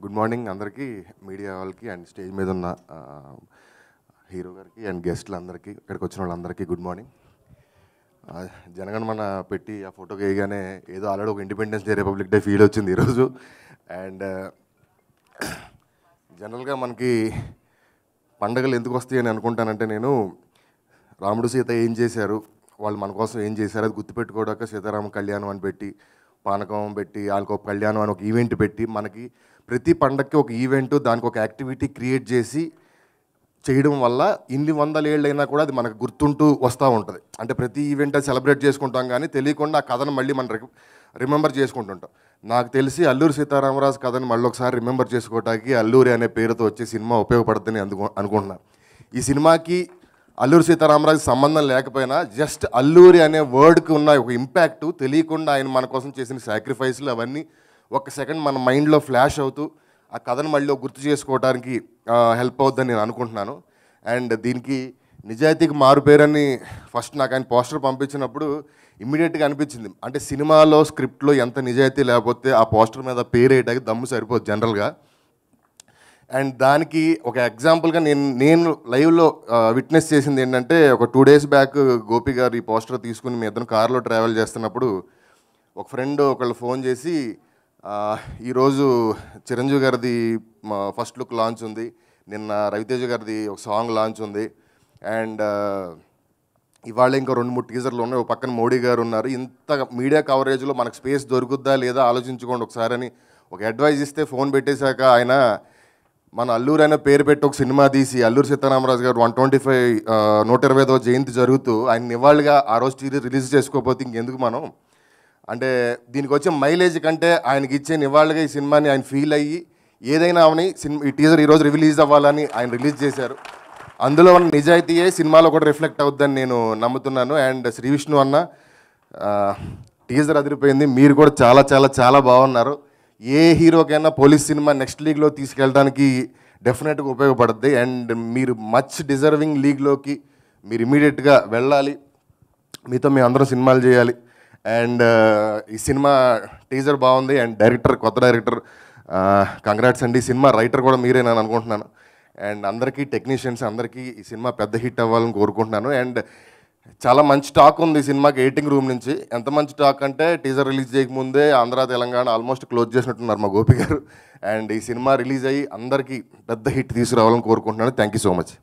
Good morning అందరికీ media వాళ్ళకి and stage మీద ఉన్న హీరో గారికి అండ్ గెస్ట్లు అందరికీ ఇక్కడికి వచ్చిన వాళ్ళందరికీ గుడ్ మార్నింగ్. జనగణమన పెట్టి ఆ ఫోటోకి వేయగానే ఏదో ఆల్రెడీ ఒక independence day republic day feel వచ్చింది ఈరోజు అండ్ జనరల్గా మనకి పండగలు ఎందుకు వస్తాయి అని అనుకుంటానంటే నేను రాముడు సీత ఏం చేశారు వాళ్ళు మన కోసం ఏం చేశారు అది గుర్తుపెట్టుకోవడాక సీతారామ కళ్యాణం అని పెట్టి పానకం పెట్టి వాళ్ళకి ఒక కళ్యాణం అని ఒక ఈవెంట్ పెట్టి మనకి ప్రతి పండగకి ఒక ఈవెంట్ దానికి ఒక యాక్టివిటీ క్రియేట్ చేసి చేయడం వల్ల ఇన్ని వందల ఏళ్ళైనా కూడా అది మనకు గుర్తుంటూ వస్తూ ఉంటుంది. అంటే ప్రతి ఈవెంట్ అది సెలబ్రేట్ చేసుకుంటాం కానీ తెలియకుండా ఆ కథను మళ్ళీ మనం రిమెంబర్ చేసుకుంటుంటాం. నాకు తెలిసి అల్లూరి సీతారామరాజు కథను మళ్ళీ ఒకసారి రిమెంబర్ చేసుకోవడానికి అల్లూరి అనే పేరుతో వచ్చే సినిమా ఉపయోగపడుతుందని అందుకు అనుకుంటున్నాను ఈ సినిమాకి అల్లూరి సీతారామరాజు సంబంధం లేకపోయినా జస్ట్ అల్లూరి అనే వర్డ్కి ఉన్న ఒక ఇంపాక్ట్ తెలియకుండా ఆయన మన కోసం చేసిన సాక్రిఫైస్లు అవన్నీ ఒక సెకండ్ మన మైండ్లో ఫ్లాష్ అవుతూ ఆ కథను మళ్ళీ గుర్తు చేసుకోవడానికి హెల్ప్ అవుద్దని నేను అనుకుంటున్నాను. అండ్ దీనికి నిజాయితీకి మారు పేరని ఫస్ట్ నాకు ఆయన పోస్టర్ పంపించినప్పుడు ఇమ్మీడియట్గా అనిపించింది. అంటే సినిమాలో స్క్రిప్ట్లో ఎంత నిజాయితీ లేకపోతే ఆ పోస్టర్ మీద పేరు వేయడానికి దమ్ము సరిపోదు జనరల్గా అండ్ దానికి ఒక ఎగ్జాంపుల్గా నేను నేను లైవ్లో విట్నెస్ చేసింది ఏంటంటే ఒక టూ డేస్ బ్యాక్ గోపి గారు ఈ పోస్టర్ తీసుకుని మీ ఇద్దరు కార్లో ట్రావెల్ చేస్తున్నప్పుడు ఒక ఫ్రెండ్ ఒకళ్ళు ఫోన్ చేసి ఈరోజు చిరంజీవి గారిది ఫస్ట్ లుక్ లాంచ్ ఉంది. నిన్న రవితేజ గారిది ఒక సాంగ్ లాంచ్ ఉంది. అండ్ ఇవాళ ఇంకా రెండు మూడు టీజర్లు ఉన్నాయి. ఒక పక్కన మోడీ గారు ఉన్నారు. ఇంత మీడియా కవరేజ్లో మనకు స్పేస్ దొరుకుద్దా లేదా ఆలోచించుకోండి ఒకసారి అని ఒక అడ్వైజ్ ఇస్తే ఫోన్ పెట్టేశాక ఆయన మన అల్లూరు అయిన పేరు పెట్టి ఒక సినిమా తీసి అల్లూరు సీతారామరాజు గారు వన్ ట్వంటీ ఫైవ్ నూట ఇరవై ఐదవ జయంతి జరుగుతూ ఆయన నివాళిగా ఆ రోజు టీజర్ రిలీజ్ చేసుకోకపోతే ఇంకెందుకు మనం? అంటే దీనికి వచ్చే మైలేజ్ కంటే ఆయనకి ఇచ్చే నివాళిగా ఈ సినిమాని ఆయన ఫీల్ అయ్యి ఏదైనా అవని సినిమా ఈ టీజర్ ఈరోజు రిలీజ్ అవ్వాలని ఆయన రిలీజ్ చేశారు. అందులో ఉన్న నిజాయితీయే సినిమాలో కూడా రిఫ్లెక్ట్ అవుద్దని నేను నమ్ముతున్నాను. అండ్ శ్రీ విష్ణు అన్న టీజర్ అదిరిపోయింది. మీరు కూడా చాలా చాలా చాలా బాగున్నారు. ఏ హీరోకైనా పోలీస్ సినిమా నెక్స్ట్ లీగ్లో తీసుకెళ్ళడానికి డెఫినెట్గా ఉపయోగపడుద్ది. అండ్ మీరు మచ్ డిజర్వింగ్ లీగ్లోకి మీరు ఇమీడియట్గా వెళ్ళాలి. మీతో మేము అందరం సినిమాలు చేయాలి. అండ్ ఈ సినిమా టీజర్ బాగుంది. అండ్ డైరెక్టర్ కొత్త డైరెక్టర్ కంగ్రాట్స్ అండి. ఈ సినిమా రైటర్ కూడా మీరే నేను అనుకుంటున్నాను. అండ్ అందరికీ టెక్నీషియన్స్ అందరికీ ఈ సినిమా పెద్ద హిట్ అవ్వాలని కోరుకుంటున్నాను. అండ్ చాలా మంచి టాక్ ఉంది సినిమాకి ఎయిటింగ్ రూమ్ నుంచి. ఎంత మంచి టాక్ అంటే టీజర్ రిలీజ్ చేయకముందే ఆంధ్ర తెలంగాణ ఆల్మోస్ట్ క్లోజ్ చేసినట్టున్నారు మా గోపి గారు. అండ్ ఈ సినిమా రిలీజ్ అయ్యి అందరికీ పెద్ద హిట్ తీసుకురావాలని కోరుకుంటున్నాను. Thank you so much.